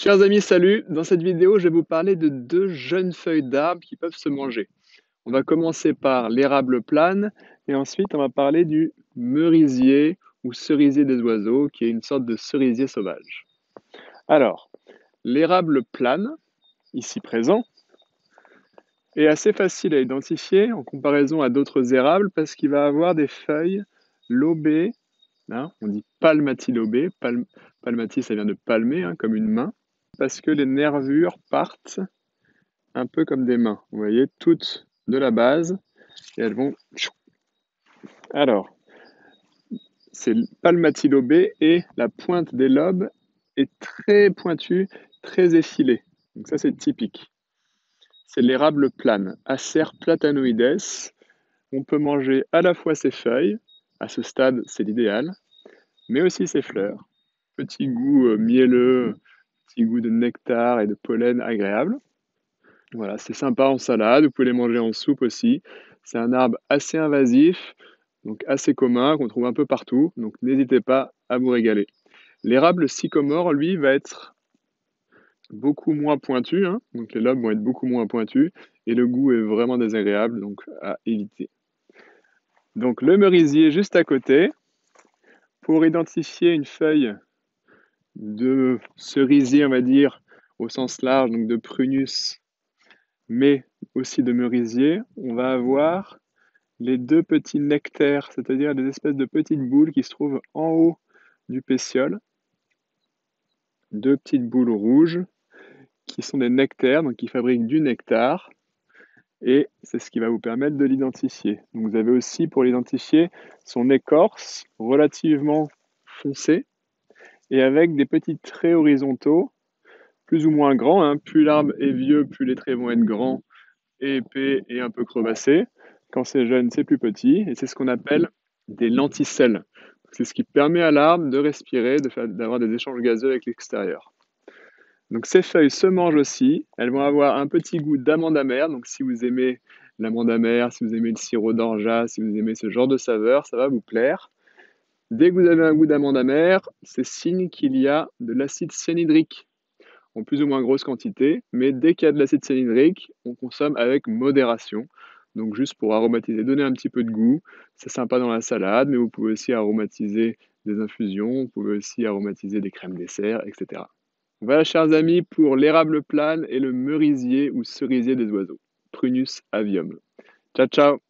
Chers amis, salut! Dans cette vidéo, je vais vous parler de deux jeunes feuilles d'arbres qui peuvent se manger. On va commencer par l'érable plane et ensuite on va parler du merisier ou cerisier des oiseaux qui est une sorte de cerisier sauvage. Alors, l'érable plane, ici présent, est assez facile à identifier en comparaison à d'autres érables parce qu'il va avoir des feuilles lobées, hein, on dit palmatillobées, Palm, palmati ça vient de palmer, hein, comme une main, parce que les nervures partent un peu comme des mains. Vous voyez, toutes de la base, et elles vont... Alors, c'est palmatillobé et la pointe des lobes est très pointue, très effilée. Donc ça, c'est typique. C'est l'érable plane, Acer platanoides. On peut manger à la fois ses feuilles, à ce stade, c'est l'idéal, mais aussi ses fleurs. Petit goût euh, mielleux, petit goût de nectar et de pollen agréable. Voilà, c'est sympa en salade, vous pouvez les manger en soupe aussi. C'est un arbre assez invasif, donc assez commun, qu'on trouve un peu partout, donc n'hésitez pas à vous régaler. L'érable sycomore, lui, va être beaucoup moins pointu, hein. donc les lobes vont être beaucoup moins pointus, et le goût est vraiment désagréable, donc à éviter. Donc le merisier juste à côté, pour identifier une feuille de cerisier, on va dire, au sens large, donc de prunus, mais aussi de merisier, on va avoir les deux petits nectaires, c'est-à-dire des espèces de petites boules qui se trouvent en haut du pétiole. Deux petites boules rouges qui sont des nectaires, donc qui fabriquent du nectar. Et c'est ce qui va vous permettre de l'identifier. Donc vous avez aussi pour l'identifier son écorce relativement foncée, et avec des petits traits horizontaux, plus ou moins grands. Hein. Plus l'arbre est vieux, plus les traits vont être grands et épais et un peu crevassés. Quand c'est jeune, c'est plus petit, et c'est ce qu'on appelle des lenticelles. C'est ce qui permet à l'arbre de respirer, d'avoir des échanges gazeux avec l'extérieur. Donc ces feuilles se mangent aussi, elles vont avoir un petit goût d'amande amère, donc si vous aimez l'amande amère, si vous aimez le sirop d'orgeat, si vous aimez ce genre de saveur, ça va vous plaire. Dès que vous avez un goût d'amande amère, c'est signe qu'il y a de l'acide cyanhydrique en plus ou moins grosse quantité, mais dès qu'il y a de l'acide cyanhydrique, on consomme avec modération. Donc juste pour aromatiser, donner un petit peu de goût. C'est sympa dans la salade, mais vous pouvez aussi aromatiser des infusions, vous pouvez aussi aromatiser des crèmes dessert, etc. Voilà chers amis pour l'érable plane et le merisier ou cerisier des oiseaux, Prunus avium. Ciao ciao